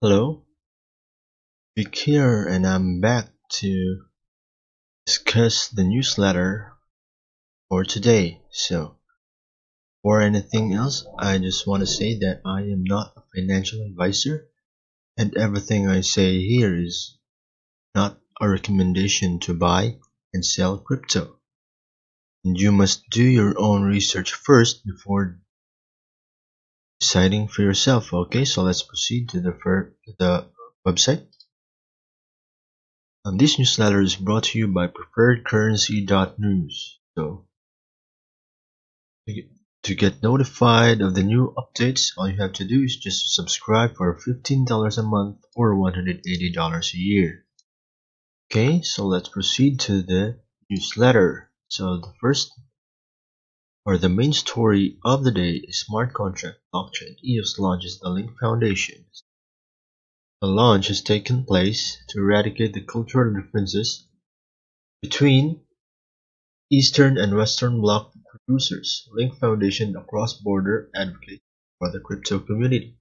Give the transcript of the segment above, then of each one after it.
Hello, Vic here and I'm back to discuss the newsletter for today. So, before anything else, I just want to say that I am not a financial advisor and everything I say here is not a recommendation to buy and sell crypto. And you must do your own research first before deciding for yourself. Okay, so let's proceed to the, the website. And this newsletter is brought to you by preferredcurrency.news. So, to get notified of the new updates, all you have to do is just subscribe for $15 a month or $180 a year. Okay, so let's proceed to the newsletter. So the first or the main story of the day is smart contract blockchain. EOS launches the Link Foundation. The launch has taken place to eradicate the cultural differences between Eastern and Western bloc producers. Link Foundation, a cross-border advocate for the crypto community,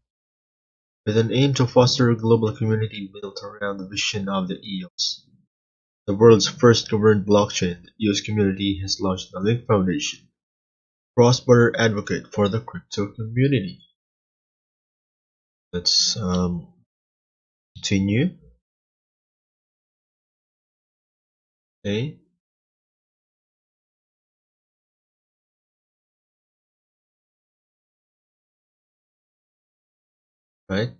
with an aim to foster a global community built around the vision of the EOS. The world's first governed blockchain, the EOS community has launched the Link Foundation, cross-border advocate for the crypto community. Let's um, continue. Okay. Right.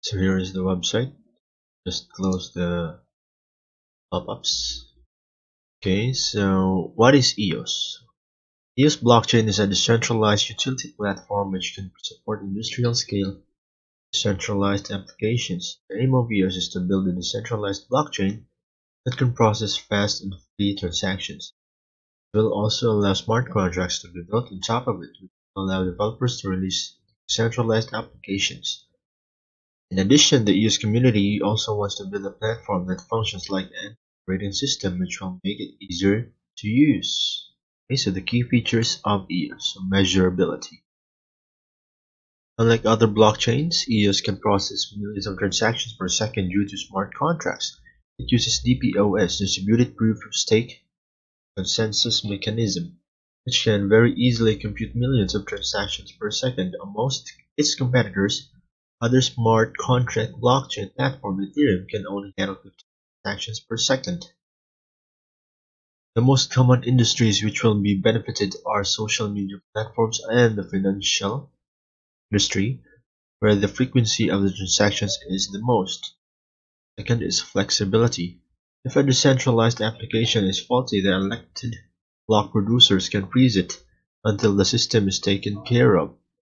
So here is the website just close the pop-ups okay so what is EOS EOS blockchain is a decentralized utility platform which can support industrial scale decentralized applications. The aim of EOS is to build a decentralized blockchain that can process fast and free transactions. It will also allow smart contracts to be built on top of it which will allow developers to release decentralized applications. In addition, the EOS community also wants to build a platform that functions like an system which will make it easier to use. Okay, so the key features of EOS, so measurability. Unlike other blockchains, EOS can process millions of transactions per second due to smart contracts. It uses DPoS, distributed proof of stake consensus mechanism, which can very easily compute millions of transactions per second. Amongst its competitors, other smart contract blockchain platform Ethereum can only handle 50 transactions per second. The most common industries which will be benefited are social media platforms and the financial industry, where the frequency of the transactions is the most. Second is flexibility. If a decentralized application is faulty, the elected block producers can freeze it until the system is taken care of.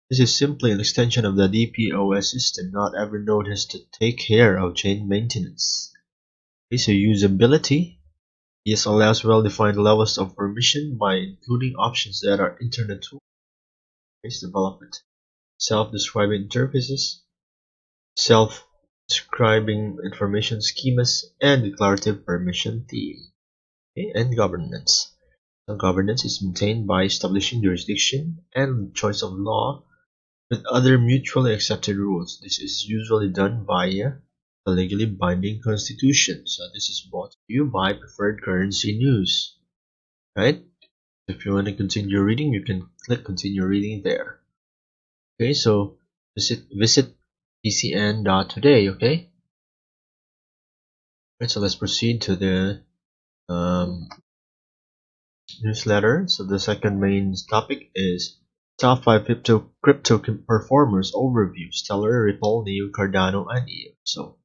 This is simply an extension of the DPoS system. Not every node has to take care of chain maintenance. Okay, so usability. EOS allows well-defined levels of permission by including options that are internet tool-based development, self-describing interfaces, self-describing information schemas, and declarative permission theme. Okay, and governance. Governance is maintained by establishing jurisdiction and choice of law with other mutually accepted rules. This is usually done via a legally binding constitution. So this is brought to you by Preferred Currency News. Right? If you want to continue reading, you can click continue reading there. Okay, so visit visit pcn.today, okay? Right, so let's proceed to the um, newsletter. So the second main topic is Top 5 crypto, crypto performers overview Stellar, Ripple, Neo, Cardano, and EOS. So,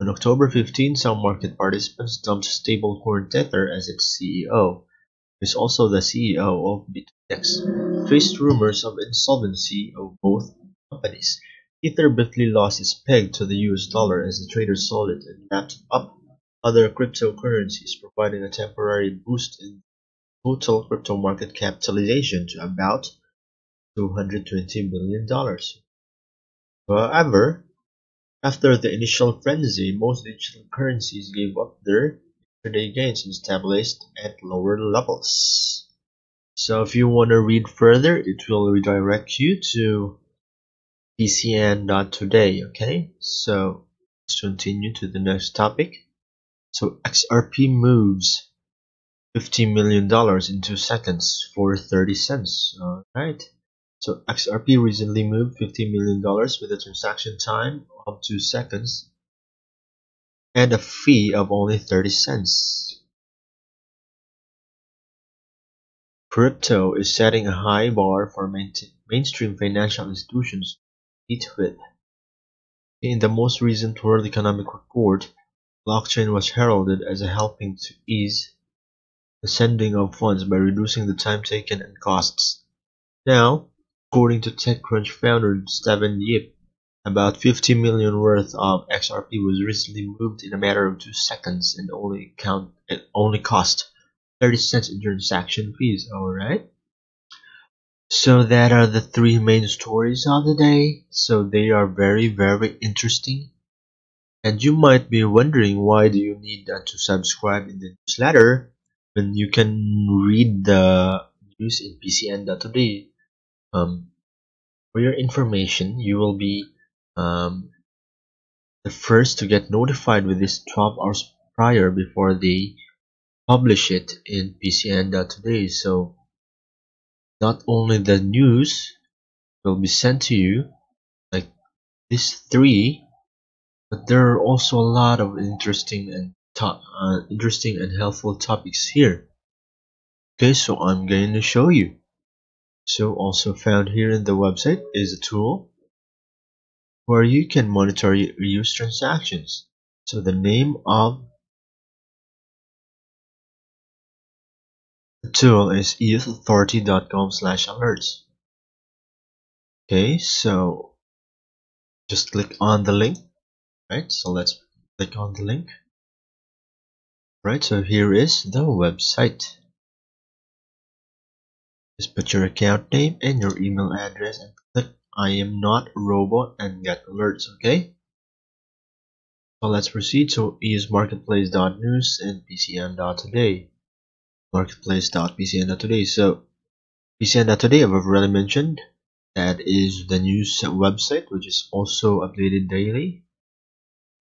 on October 15, some market participants dumped stablecoin Tether as its CEO, who is also the CEO of Bitfinex, faced rumors of insolvency of both companies. Ether briefly lost its peg to the US dollar as the traders sold it and lapped up other cryptocurrencies, providing a temporary boost in total crypto market capitalization to about $220 billion. However, after the initial frenzy, most digital currencies gave up their intraday gains and stabilized at lower levels. So if you want to read further, it will redirect you to PCN.today. Okay, so let's continue to the next topic. So XRP moves $50 million in 2 seconds for 30 cents. Alright. So XRP recently moved $15 million with a transaction time of 2 seconds and a fee of only 30 cents. Crypto is setting a high bar for main mainstream financial institutions to compete with. In the most recent World Economic Report, blockchain was heralded as a helping to ease the sending of funds by reducing the time taken and costs. Now, according to TechCrunch founder Stephen Yip, about 50 million worth of XRP was recently moved in a matter of two seconds and only count only cost 30 cents in transaction fees. Alright. So that are the three main stories of the day. So they are very very interesting. And you might be wondering why do you need to subscribe in the newsletter when you can read the news in PCN.today. Um, for your information, you will be um, the first to get notified with this 12 hours prior before they publish it in PCN.today. So not only the news will be sent to you, like these three, but there are also a lot of interesting and uh, interesting and helpful topics here. Okay, so I'm going to show you. So also found here in the website is a tool where you can monitor your EOS transactions. So the name of the tool is eosauthority.com slash alerts. Okay, so just click on the link. Right, so let's click on the link. Right, so here is the website. Just put your account name and your email address and click I am not a robot and get alerts, okay? So let's proceed. So EOS marketplace.news and pcn.today. Marketplace.pcn.today. So pcn.today I've already mentioned that is the news website which is also updated daily.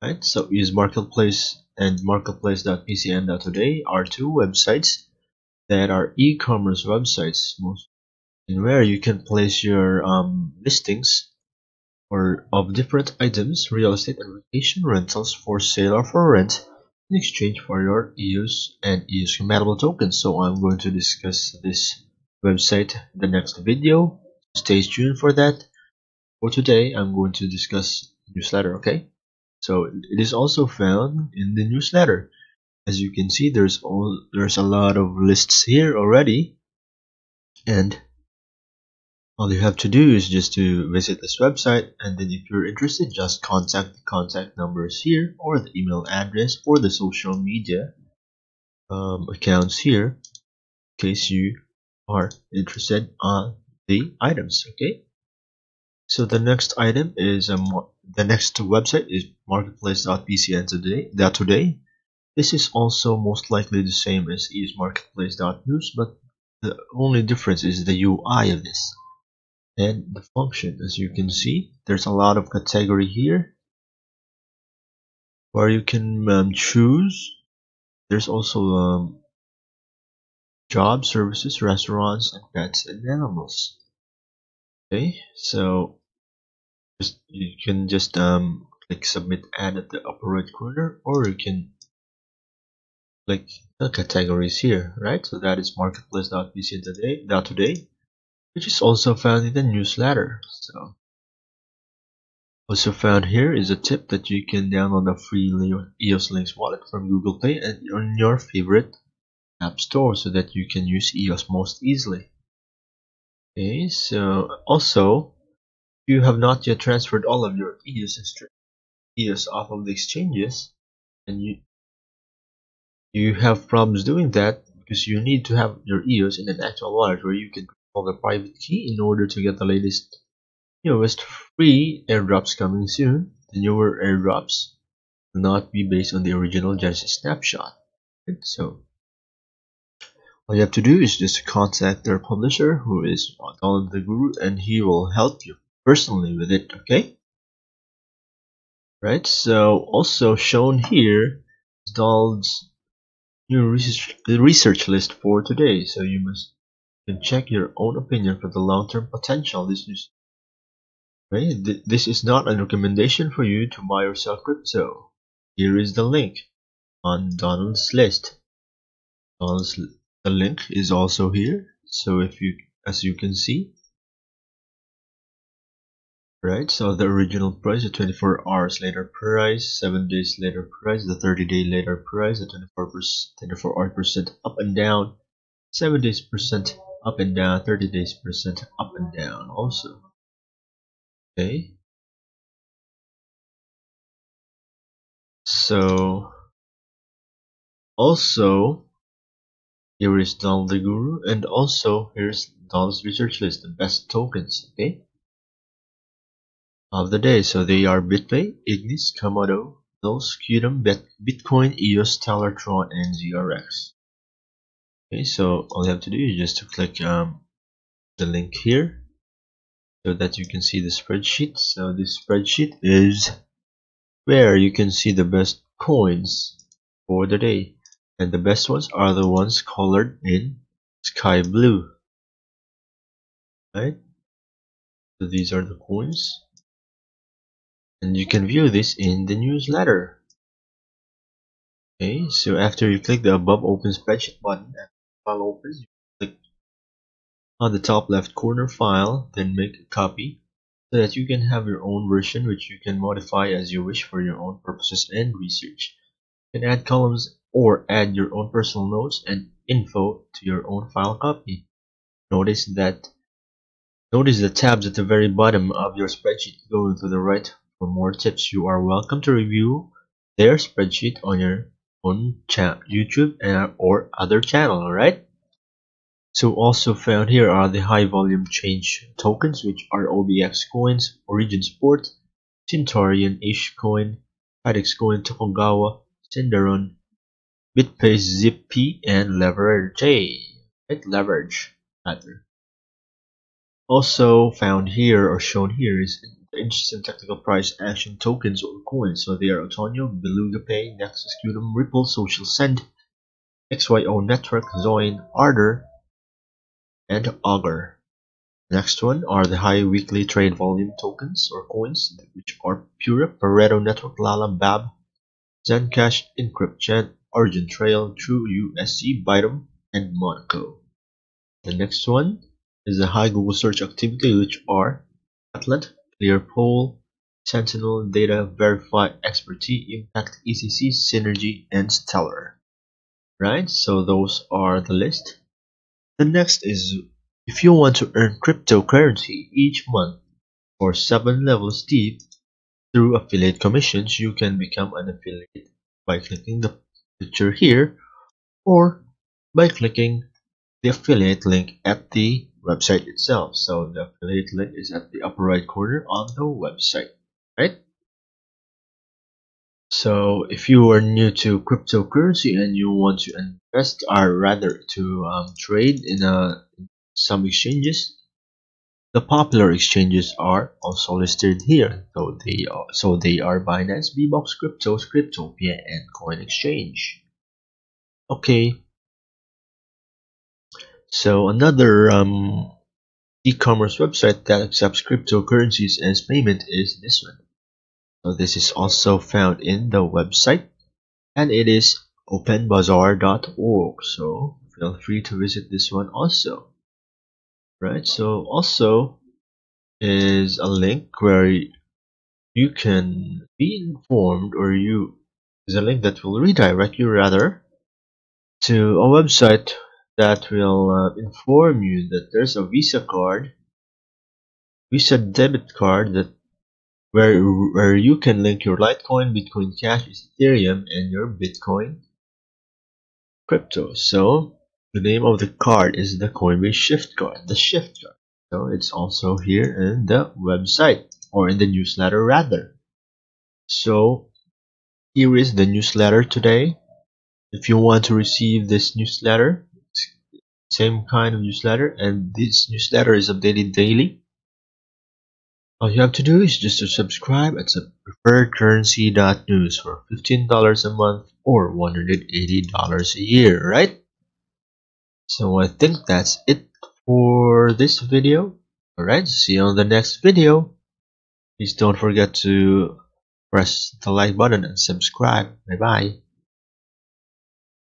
Right? So EOS marketplace and marketplace.pcn.today are two websites that are e-commerce websites most and where you can place your um, listings or of different items, real estate and vacation rentals for sale or for rent in exchange for your EOS and EOS compatible tokens. So I'm going to discuss this website in the next video. Stay tuned for that. For today, I'm going to discuss newsletter, okay? So it is also found in the newsletter as you can see there's all there's a lot of lists here already. And all you have to do is just to visit this website. And then if you're interested just contact the contact numbers here or the email address or the social media um, accounts here in case you are interested on the items okay? So the next item is um, the next website is marketplace.pcn today that today this is also most likely the same as eosmarketplace.news, but the only difference is the UI of this and the function. As you can see, there's a lot of category here where you can um, choose. There's also um, job, services, restaurants, and pets and animals. Okay, so just you can just um, click submit ad at the upper right corner, or you can like the categories here, right? So that is marketplace.pcn today, today, which is also found in the newsletter. So also found here is a tip that you can download a free EOS Lynx wallet from Google Play and on your favorite app store so that you can use EOS most easily. Okay, so also if you have not yet transferred all of your EOS, EOS off of the exchanges and you you have problems doing that because you need to have your EOS in an actual wallet where you can control the private key in order to get the latest newest free airdrops coming soon. The newer airdrops will not be based on the original Genesis snapshot. So all you have to do is just contact their publisher who is Donald the Guru and he will help you personally with it okay right so also shown here is Donald's new research, research list for today. So you must can check your own opinion for the long-term potential this news okay th this is not a recommendation for you to buy or sell crypto. Here is the link on Donald's list. Donald's the link is also here. So if you as you can see right so the original price the 24 hours later price 7 days later price the 30 day later price the 24 percent 24 hour percent up and down 7 days percent up and down 30 days percent up and down also. Okay. So also here is Donald the Guru and also here's Donald's research list the best tokens okay of the day. So they are BitPay, Ignis, Komodo, Those, Qtum, Bitcoin, EOS, Stellar, Tron, and ZRX. Okay, so all you have to do is just to click um, the link here so that you can see the spreadsheet. So this spreadsheet is where you can see the best coins for the day. And the best ones are the ones colored in sky blue. Right? So these are the coins and you can view this in the newsletter. Okay so after you click the above open spreadsheet button file opens. You click on the top left corner file then make a copy so that you can have your own version which you can modify as you wish for your own purposes and research. You can add columns or add your own personal notes and info to your own file copy. Notice that notice the tabs at the very bottom of your spreadsheet going to the right for more tips, you are welcome to review their spreadsheet on your own YouTube or other channel, alright? So also found here are the high volume change tokens which are OBX coins, Origin Sport, Tintorian, ish Coin, Padex Coin, Tokugawa, Cinderon, BitPay, ZipP, and Leverage. Right? Leverage rather. Also found here or shown here is interesting technical price action tokens or coins. So they are Antonio, Beluga Pay, Nexus, Qtum, Ripple, Social Send, XYO Network, Zoin, Ardor, and Augur. Next one are the high weekly trade volume tokens or coins, which are Pura, Pareto Network, Lala, Bab, Zencash, Encrypt, Origin Trail, True USC, Bytom, and Monaco. The next one is the high Google search activity, which are Atlant, Clearpool, Sentinel, Data, Verify, Expertise, Impact, ECC, Synergy, and Stellar. Right, so those are the list. The next is if you want to earn cryptocurrency each month for 7 levels deep through affiliate commissions, you can become an affiliate by clicking the picture here or by clicking the affiliate link at the website itself. So the affiliate link is at the upper right corner on the website, right? So if you are new to cryptocurrency and you want to invest or rather to um, trade in uh, some exchanges, the popular exchanges are also listed here. So they are, so they are Binance, Bibox, Cryptos, Cryptopia, and Coin Exchange. Okay, so another um, e-commerce website that accepts cryptocurrencies as payment is this one. So this is also found in the website and it is openbazaar.org. So feel free to visit this one also. Right, so also is a link where you can be informed or you is a link that will redirect you rather to a website that will uh, inform you that there's a Visa card, Visa debit card that where where you can link your Litecoin, Bitcoin Cash, Ethereum, and your Bitcoin crypto. So the name of the card is the Coinbase Shift card, the Shift card. So it's also here in the website or in the newsletter rather. So here is the newsletter today. If you want to receive this newsletter, same kind of newsletter and this newsletter is updated daily All you have to do is just to subscribe at preferredcurrency.news for $15 a month or $180 a year, right? So I think that's it for this video. Alright, see you on the next video. Please don't forget to press the like button and subscribe. Bye bye.